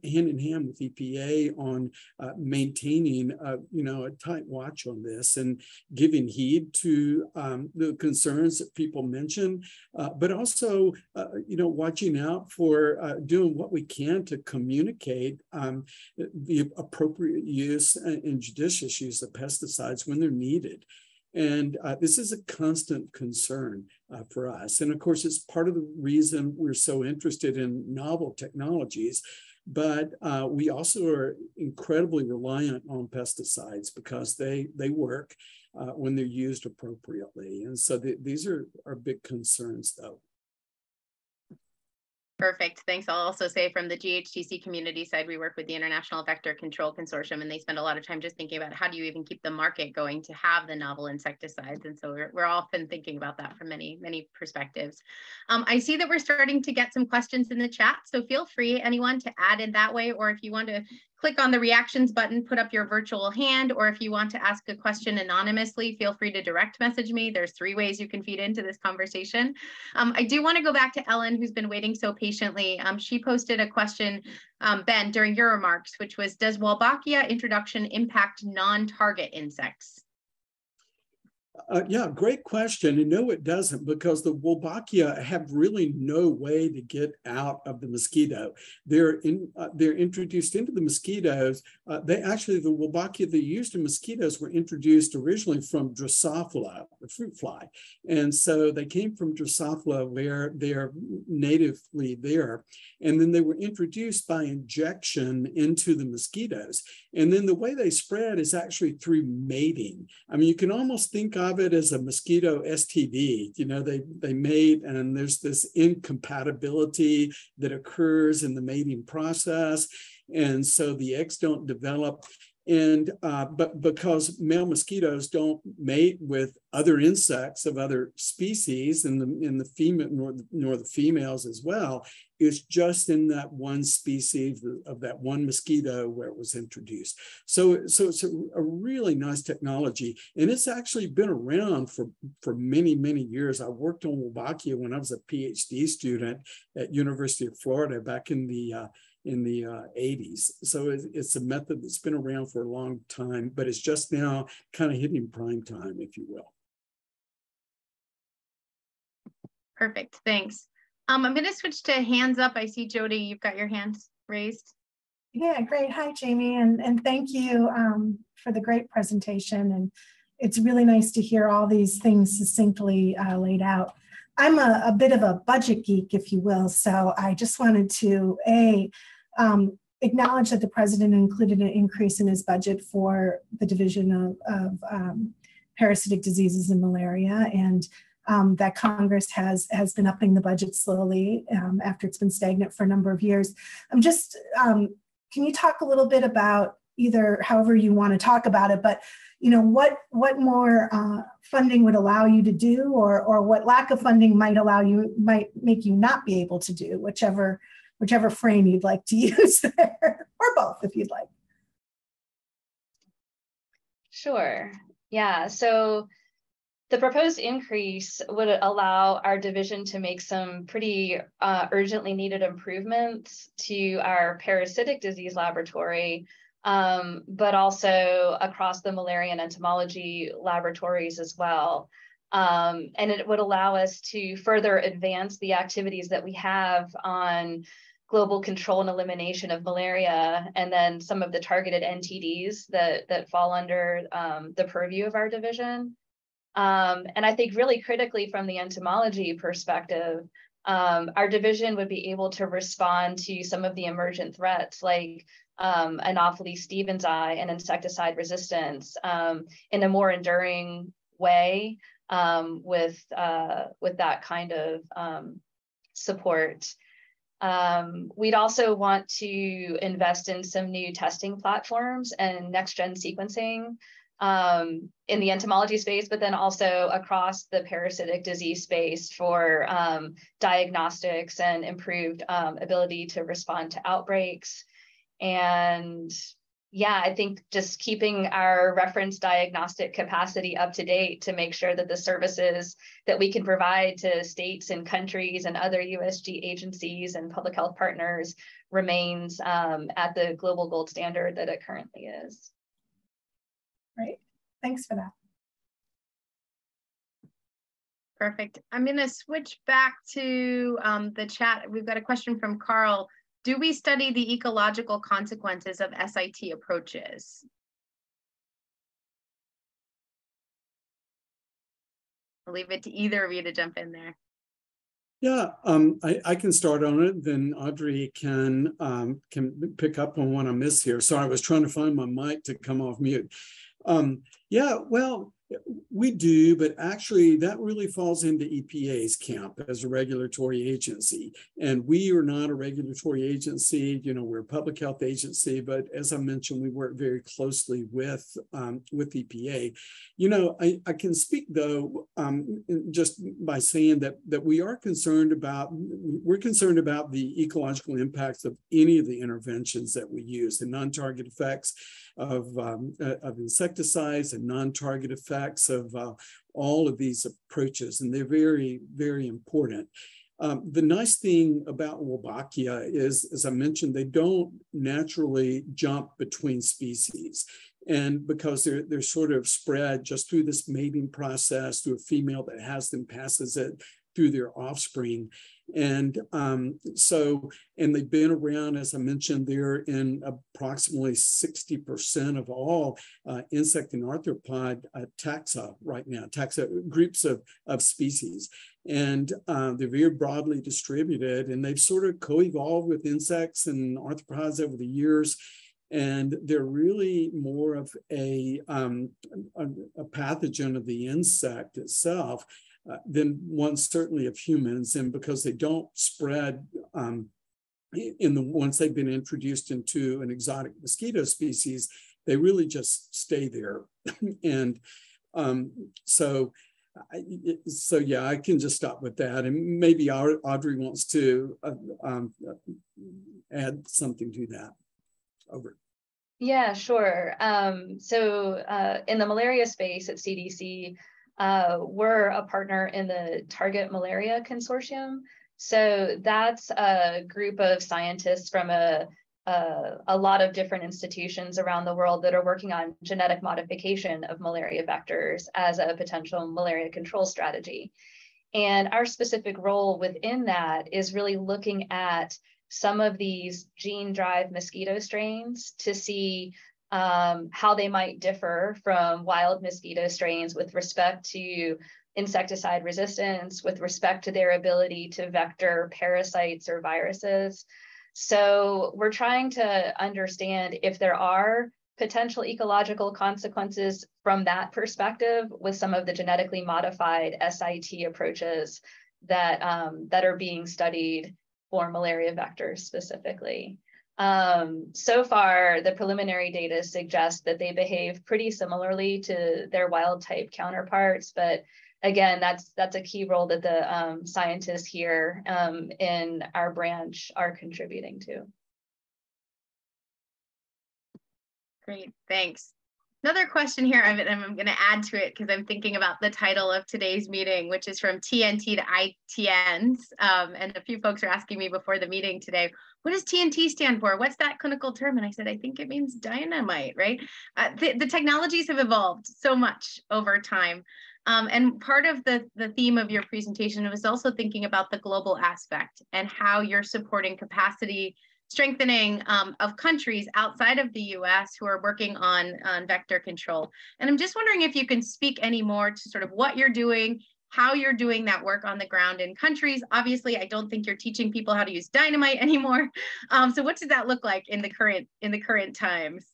hand in hand with EPA on uh, maintaining, uh, you know, a tight watch on this and giving heed to um, the concerns that people mention, uh, but also, uh, you know, watching out for doing doing what we can to communicate um, the appropriate use and judicious use of pesticides when they're needed. And uh, this is a constant concern uh, for us. And of course, it's part of the reason we're so interested in novel technologies. But uh, we also are incredibly reliant on pesticides because they, they work uh, when they're used appropriately. And so the, these are, are big concerns, though. Perfect. Thanks. I'll also say from the GHTC community side, we work with the International Vector Control Consortium, and they spend a lot of time just thinking about how do you even keep the market going to have the novel insecticides. And so we're, we're often thinking about that from many, many perspectives. Um, I see that we're starting to get some questions in the chat, so feel free, anyone, to add in that way, or if you want to click on the reactions button, put up your virtual hand, or if you want to ask a question anonymously, feel free to direct message me. There's three ways you can feed into this conversation. Um, I do want to go back to Ellen, who's been waiting so patiently. Um, she posted a question, um, Ben, during your remarks, which was, does Wolbachia introduction impact non-target insects? Uh, yeah, great question. And no, it doesn't because the Wolbachia have really no way to get out of the mosquito. They're in, uh, they're introduced into the mosquitoes. Uh, they actually the Wolbachia they used in mosquitoes were introduced originally from Drosophila, the fruit fly, and so they came from Drosophila where they're natively there, and then they were introduced by injection into the mosquitoes. And then the way they spread is actually through mating. I mean, you can almost think of it as a mosquito STD. You know, they, they mate and there's this incompatibility that occurs in the mating process. And so the eggs don't develop and uh, but because male mosquitoes don't mate with other insects of other species and the in the female nor, nor the females as well it's just in that one species of that one mosquito where it was introduced. So so it's a, a really nice technology and it's actually been around for for many many years. I worked on wolbachia when i was a phd student at university of florida back in the uh, in the uh, 80s. So it's, it's, a method that's been around for a long time, but it's just now kind of hitting prime time, if you will. Perfect, thanks. Um, I'm going to switch to hands up. I see Jody, you've got your hands raised. Yeah, great. Hi, Jamie, and, and thank you um, for the great presentation. And it's really nice to hear all these things succinctly uh, laid out. I'm a, a, bit of a budget geek, if you will. So I just wanted to a um, acknowledge that the president included an increase in his budget for the division of, of um, parasitic diseases and malaria, and um, that Congress has has been upping the budget slowly um, after it's been stagnant for a number of years. I'm just, um, can you talk a little bit about either however you want to talk about it, but you know what what more uh, funding would allow you to do, or or what lack of funding might allow you might make you not be able to do, whichever whichever frame you'd like to use there, or both if you'd like. Sure. Yeah. So the proposed increase would allow our division to make some pretty uh, urgently needed improvements to our parasitic disease laboratory, um, but also across the malaria and entomology laboratories as well. Um, and it would allow us to further advance the activities that we have on global control and elimination of malaria, and then some of the targeted NTDs that, that fall under um, the purview of our division. Um, and I think really critically from the entomology perspective, um, our division would be able to respond to some of the emergent threats like um, Anopheles stephensi and insecticide resistance um, in a more enduring way um, with, uh, with that kind of um, support. Um, we'd also want to invest in some new testing platforms and next gen sequencing um, in the entomology space, but then also across the parasitic disease space for um, diagnostics and improved um, ability to respond to outbreaks. And yeah, I think just keeping our reference diagnostic capacity up to date to make sure that the services that we can provide to states and countries and other USG agencies and public health partners remains um, at the global gold standard that it currently is. Great. Thanks for that. Perfect. I'm going to switch back to um, the chat. We've got a question from Carl. Do we study the ecological consequences of SIT approaches? I'll leave it to either of you to jump in there. Yeah, um, I, I, can start on it. Then Audrey can um, can pick up on what I miss here. So I was trying to find my mic to come off mute. Um, yeah, well, we do, but actually that really falls into EPA's camp as a regulatory agency. And we are not a regulatory agency, you know, we're a public health agency, but as I mentioned, we work very closely with, um, with EPA. You know, I, I can speak though, um, just by saying that, that we are concerned about, we're concerned about the ecological impacts of any of the interventions that we use, the non-target effects of, um, uh, of insecticides and non-target effects of uh, all of these approaches, and they're very, very important. Um, the nice thing about Wolbachia is, as I mentioned, they don't naturally jump between species. And because they're, they're sort of spread just through this mating process, through a female that has them passes it through their offspring. And um, so, and they've been around, as I mentioned, they're in approximately 60% of all uh, insect and arthropod uh, taxa right now, taxa groups of, of species. And uh, they're very broadly distributed and they've sort of co-evolved with insects and arthropods over the years and they're really more of a, um, a, a, pathogen of the insect itself uh, than one certainly of humans. And because they don't spread um, in the once they've been introduced into an exotic mosquito species, they really just stay there. and um, so, so yeah, I can just stop with that. And maybe Audrey wants to uh, um, add something to that. Over. Yeah, sure. Um, so uh, in the malaria space at CDC, uh, we're a partner in the Target Malaria Consortium. So that's a group of scientists from a, a, a, lot of different institutions around the world that are working on genetic modification of malaria vectors as a potential malaria control strategy. And our specific role within that is really looking at some of these gene drive mosquito strains to see um, how they might differ from wild mosquito strains with respect to insecticide resistance, with respect to their ability to vector parasites or viruses. So we're trying to understand if there are potential ecological consequences from that perspective with some of the genetically modified SIT approaches that, um, that are being studied for malaria vectors specifically. Um, so far, the preliminary data suggests that they behave pretty similarly to their wild type counterparts, but again, that's that's a key role that the um, scientists here um, in our branch are contributing to. Great, thanks. Another question here, I'm, I'm going to add to it because I'm thinking about the title of today's meeting, which is from TNT to ITNs. Um, and a few folks are asking me before the meeting today, what does TNT stand for? What's that clinical term? And I said, I think it means dynamite, right? Uh, the, the technologies have evolved so much over time. Um, and part of the, the theme of your presentation was also thinking about the global aspect and how you're supporting capacity strengthening um, of countries outside of the US who are working on, on vector control. And I'm just wondering if you can speak any more to sort of what you're doing, how you're doing that work on the ground in countries. Obviously, I don't think you're teaching people how to use dynamite anymore. Um, so what does that look like in the current in the current times?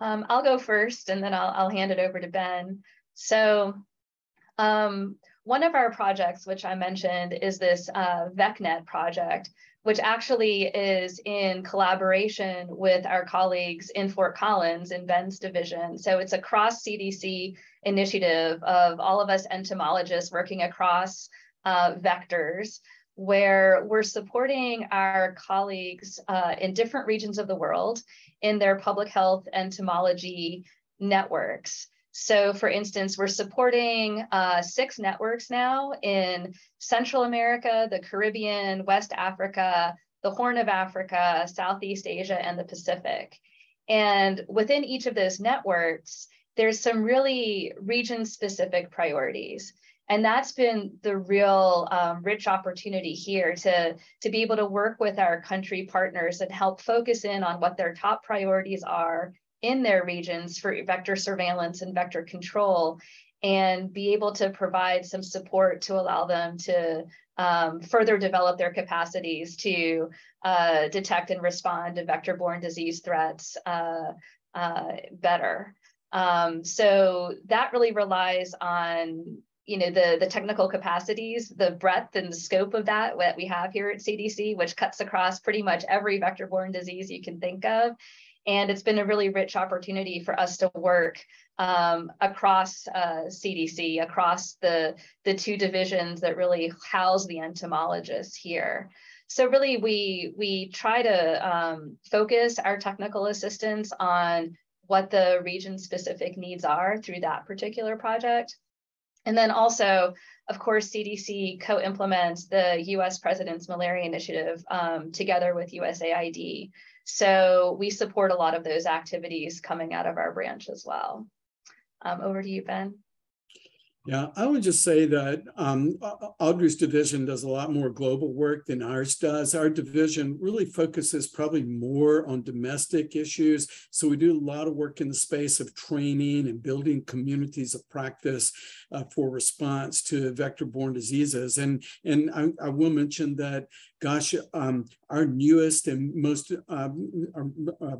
Um, I'll go first and then I'll, I'll hand it over to Ben. So um, one of our projects, which I mentioned, is this uh, VecNet project, which actually is in collaboration with our colleagues in Fort Collins in Ben's division. So it's a cross CDC initiative of all of us entomologists working across uh, vectors where we're supporting our colleagues uh, in different regions of the world in their public health entomology networks. So for instance, we're supporting uh, six networks now in Central America, the Caribbean, West Africa, the Horn of Africa, Southeast Asia, and the Pacific. And within each of those networks, there's some really region specific priorities. And that's been the real um, rich opportunity here to, to be able to work with our country partners and help focus in on what their top priorities are in their regions for vector surveillance and vector control and be able to provide some support to allow them to um, further develop their capacities to uh, detect and respond to vector-borne disease threats uh, uh, better. Um, so that really relies on you know the the technical capacities the breadth and the scope of that that we have here at cdc which cuts across pretty much every vector-borne disease you can think of and it's been a really rich opportunity for us to work um, across uh, CDC, across the, the two divisions that really house the entomologists here. So really we, we try to um, focus our technical assistance on what the region specific needs are through that particular project. And then also, of course, CDC co-implements the US President's Malaria Initiative um, together with USAID. So we support a lot of those activities coming out of our branch as well. Um, over to you, Ben. Yeah, I would just say that um, Audrey's division does a lot more global work than ours does. Our division really focuses probably more on domestic issues. So we do a lot of work in the space of training and building communities of practice uh, for response to vector-borne diseases. And, and I, I, will mention that, gosh, um, our newest and most, um, our, uh,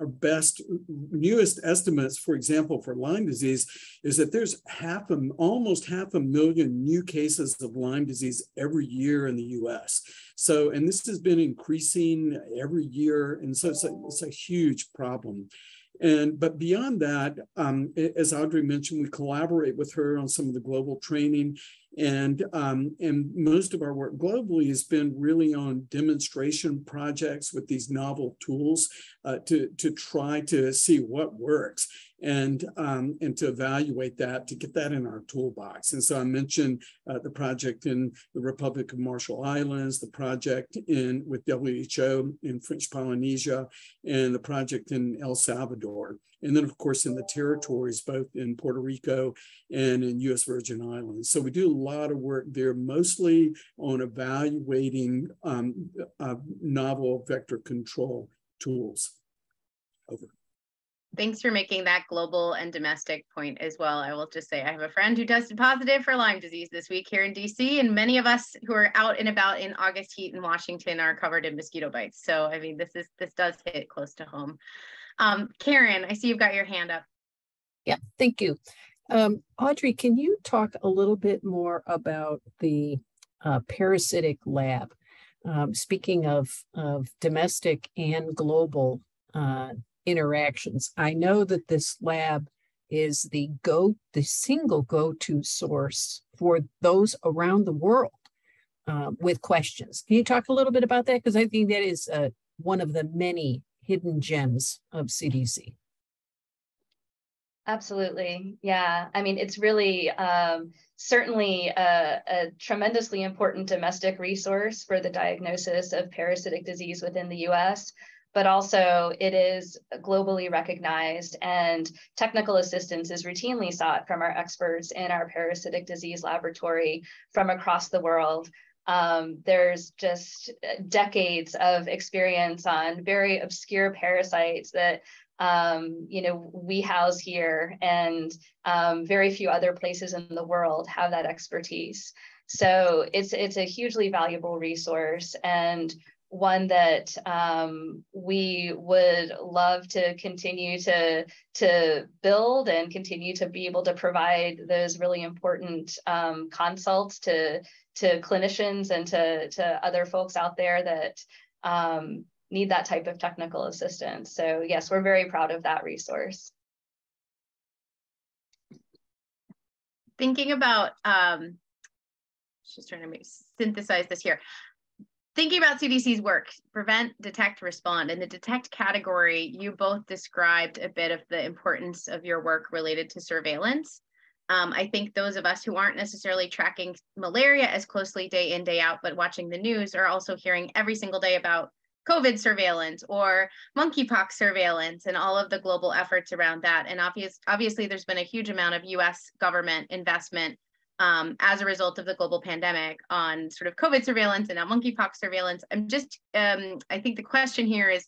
our best, newest estimates, for example, for Lyme disease, is that there's half a, almost half a million new cases of Lyme disease every year in the US. So, and this has been increasing every year. And so it's a, it's a huge problem. And but beyond that, um, as Audrey mentioned, we collaborate with her on some of the global training, and um, and most of our work globally has been really on demonstration projects with these novel tools uh, to to try to see what works and um, and to evaluate that to get that in our toolbox. And so I mentioned uh, the project in the Republic of Marshall Islands, the project in with WHO in French Polynesia, and the project in El Salvador. And then, of course, in the territories, both in Puerto Rico and in U.S. Virgin Islands. So we do a lot of work there, mostly on evaluating um, uh, novel vector control tools. Over. thanks for making that global and domestic point as well. I will just say I have a friend who tested positive for Lyme disease this week here in DC, and many of us who are out and about in August heat in Washington are covered in mosquito bites. So I mean, this is this does hit close to home. Um, Karen, I see you've got your hand up. Yeah, thank you. Um, Audrey, can you talk a little bit more about the uh, parasitic lab? Um, speaking of, of domestic and global uh, interactions, I know that this lab is the go, the single go-to source for those around the world uh, with questions. Can you talk a little bit about that? Because I think that is uh, one of the many hidden gems of CDC. Absolutely. Yeah. I mean, it's really um, certainly a, a, tremendously important domestic resource for the diagnosis of parasitic disease within the US, but also it is globally recognized and technical assistance is routinely sought from our experts in our parasitic disease laboratory from across the world. Um, there's just decades of experience on very obscure parasites that um, you know, we house here and um, very few other places in the world have that expertise. So it's, it's a hugely valuable resource and one that um, we would love to continue to, to build and continue to be able to provide those really important um, consults to, to clinicians and to, to other folks out there that um, need that type of technical assistance. So yes, we're very proud of that resource. Thinking about, um, just trying to synthesize this here. Thinking about CDC's work, prevent, detect, respond. In the detect category, you both described a bit of the importance of your work related to surveillance. Um, I think those of us who aren't necessarily tracking malaria as closely day in, day out, but watching the news are also hearing every single day about COVID surveillance or monkeypox surveillance and all of the global efforts around that. And obvious, obviously, there's been a huge amount of US government investment um, as a result of the global pandemic on sort of COVID surveillance and now monkeypox surveillance. I'm just, um, I think the question here is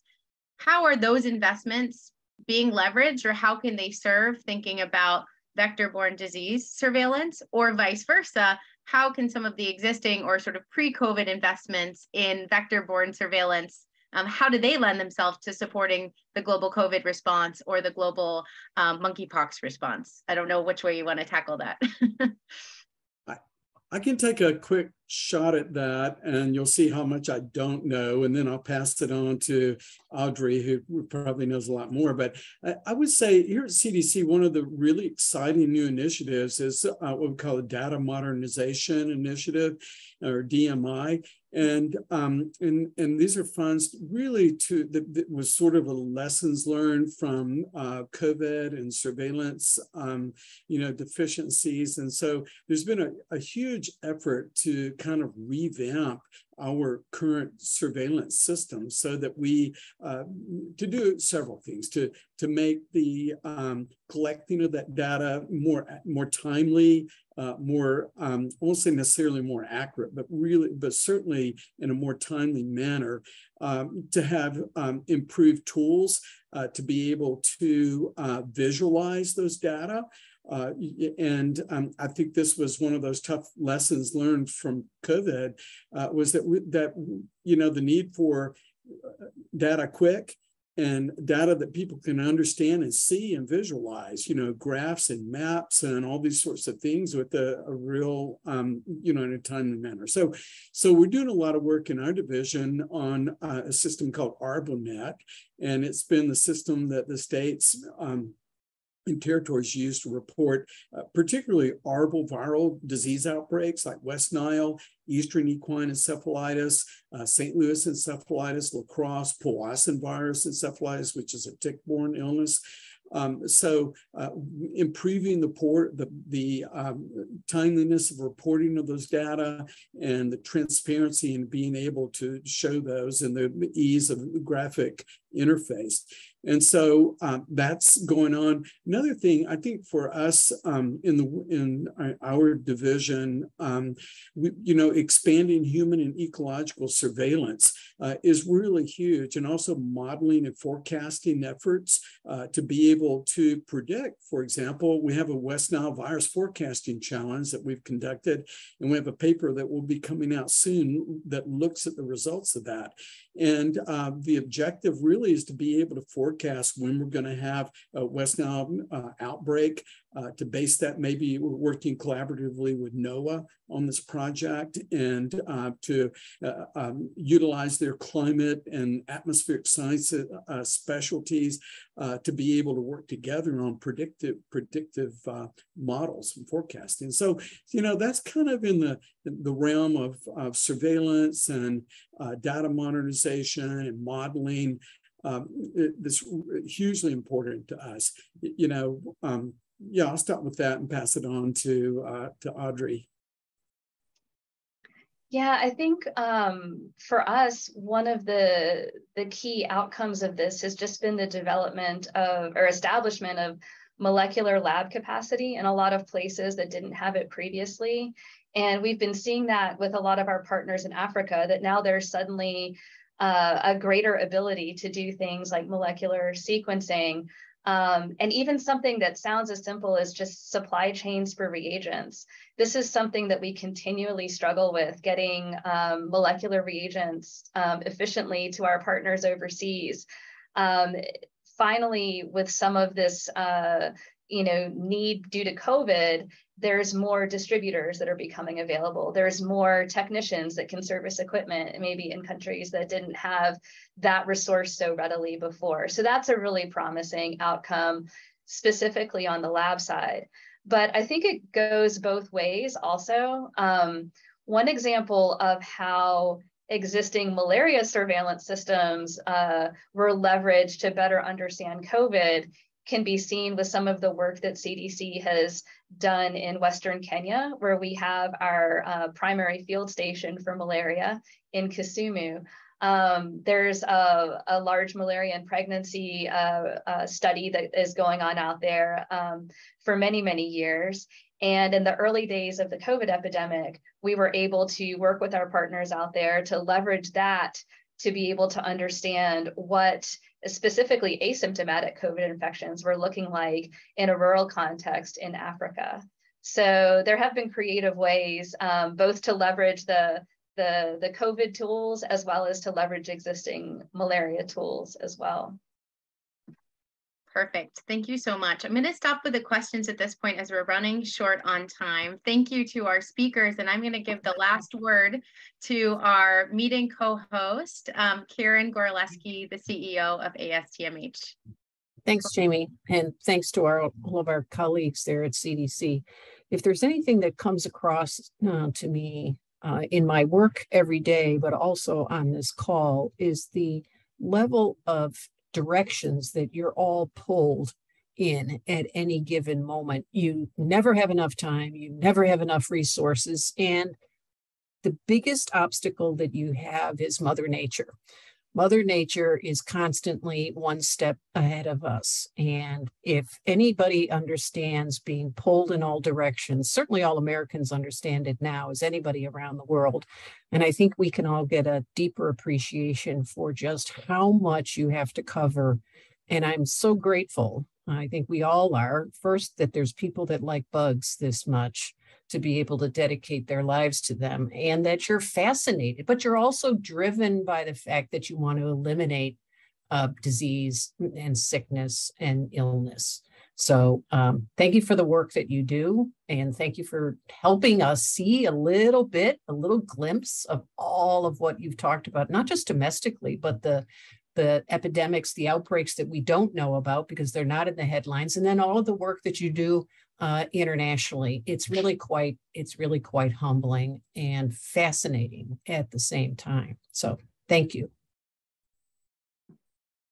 how are those investments being leveraged or how can they serve thinking about vector-borne disease surveillance or vice versa? How can some of the existing or sort of pre-COVID investments in vector-borne surveillance um, how do they lend themselves to supporting the global COVID response or the global um, monkeypox response? I don't know which way you want to tackle that. I, can take a quick shot at that and you'll see how much I don't know. And then I'll pass it on to Audrey, who probably knows a lot more. But I, I would say here at CDC, one of the really exciting new initiatives is uh, what we call a data modernization initiative or DMI and um, and and these are funds really to that, that was sort of a lessons learned from uh, COVID and surveillance, um, you know, deficiencies, and so there's been a, a huge effort to kind of revamp our current surveillance system so that we uh, to do several things to to make the um, collecting of that data more more timely uh, more um, I won't say necessarily more accurate but really but certainly in a more timely manner um, to have um, improved tools uh, to be able to uh, visualize those data. Uh, and um, I think this was one of those tough lessons learned from COVID uh, was that we, that you know the need for uh, data quick and data that people can understand and see and visualize, you know, graphs and maps and all these sorts of things with a, a real, um, you know, in a timely manner. So, so we're doing a lot of work in our division on uh, a system called ArboNet, and it's been the system that the states um, and territories used to report uh, particularly arboviral disease outbreaks like West Nile, Eastern equine encephalitis, uh, St. Louis encephalitis, La Crosse, Powassan virus encephalitis, which is a tick-borne illness. Um, so uh, improving the, port, the, the um, timeliness of reporting of those data and the transparency and being able to show those and the ease of graphic interface. And so um, that's going on. Another thing I think for us um, in the in our division, um, we, you know, expanding human and ecological surveillance uh, is really huge, and also modeling and forecasting efforts uh, to be able to predict. For example, we have a West Nile virus forecasting challenge that we've conducted, and we have a paper that will be coming out soon that looks at the results of that. And uh, the objective really is to be able to forecast when we're going to have a West Nile uh, outbreak, uh, to base that. Maybe we're working collaboratively with NOAA on this project and uh, to uh, um, utilize their climate and atmospheric science uh, specialties uh, to be able to work together on predictive predictive uh, models and forecasting. So, you know, that's kind of in the, the realm of, of surveillance and data modernization and modeling. Um, this hugely important to us. You know, um, yeah, I'll start with that and pass it on to uh, to Audrey. Yeah, I think um, for us, one of the the key outcomes of this has just been the development of or establishment of molecular lab capacity in a lot of places that didn't have it previously. And we've been seeing that with a lot of our partners in Africa that now there's suddenly uh, a greater ability to do things like molecular sequencing, um, and even something that sounds as simple as just supply chains for reagents. This is something that we continually struggle with getting um, molecular reagents um, efficiently to our partners overseas. Um, finally, with some of this uh, you know, need due to COVID, there's more distributors that are becoming available. There's more technicians that can service equipment, maybe in countries that didn't have that resource so readily before. So that's a really promising outcome, specifically on the lab side. But I think it goes both ways also. Um, one example of how existing malaria surveillance systems uh, were leveraged to better understand COVID can be seen with some of the work that CDC has done in Western Kenya, where we have our uh, primary field station for malaria in Kisumu. Um, there's a, a, large malaria and pregnancy uh, uh, study that is going on out there um, for many, many years. And in the early days of the COVID epidemic, we were able to work with our partners out there to leverage that to be able to understand what specifically asymptomatic COVID infections were looking like in a rural context in Africa. So there have been creative ways um, both to leverage the, the, the COVID tools as well as to leverage existing malaria tools as well. Perfect. Thank you so much. I'm going to stop with the questions at this point as we're running short on time. Thank you to our speakers, and I'm going to give the last word to our meeting co-host, um, Karen Goraleski, the CEO of ASTMH. Thanks, Jamie, and thanks to our all of our colleagues there at CDC. If there's anything that comes across uh, to me uh, in my work every day, but also on this call, is the level of directions that you're all pulled in at any given moment. You never have enough time, you never have enough resources. And the biggest obstacle that you have is Mother Nature. Mother Nature is constantly one step ahead of us. And if anybody understands being pulled in all directions, certainly all Americans understand it now as anybody around the world. And I think we can all get a deeper appreciation for just how much you have to cover. And I'm so grateful. I think we all are. First, that there's people that like bugs this much to be able to dedicate their lives to them and that you're fascinated, but you're also driven by the fact that you want to eliminate uh, disease and sickness and illness. So, um, thank you for the work that you do. And thank you for helping us see a little bit, a little glimpse of all of what you've talked about, not just domestically, but the the epidemics, the outbreaks that we don't know about because they're not in the headlines, and then all of the work that you do uh, internationally. It's really quite it's really quite humbling and fascinating at the same time. So thank you.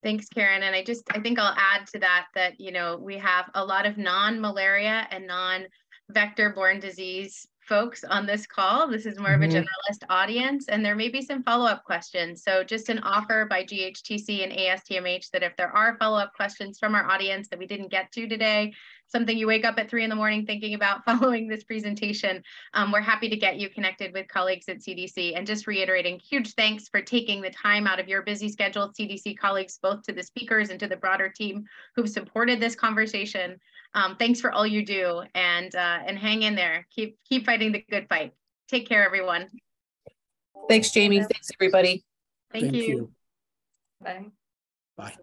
Thanks, Karen. And I just I think I'll add to that that you know we have a lot of non-malaria and non-vector-borne disease folks on this call. This is more of a Mhm. generalist audience, and there may be some follow-up questions. So just an offer by GHTC and ASTMH that if there are follow-up questions from our audience that we didn't get to today, something you wake up at three in the morning thinking about following this presentation, um, we're happy to get you connected with colleagues at CDC. And just reiterating, huge thanks for taking the time out of your busy schedule, CDC colleagues, both to the speakers and to the broader team who've supported this conversation. Um, thanks for all you do and uh, and hang in there. Keep keep fighting the good fight. Take care, everyone. Thanks, Jamie. Thanks, everybody. Thank, you. Bye. Bye.